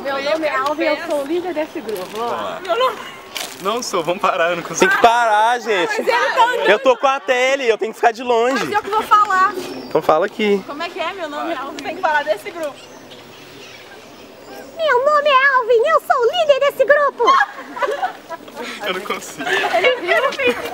Meu nome é Alvin, eu sou o líder desse grupo. Não sou, vamos parar, eu não consigo. Tem que parar, ah, gente. Tá eu tô com a tele, eu tenho que ficar de longe. Eu que vou falar. Então fala aqui. Como é que é? Meu nome é Alvin. Tem que falar desse grupo. Meu nome é Alvin, eu sou o líder desse grupo. Eu não consigo. Ele viu?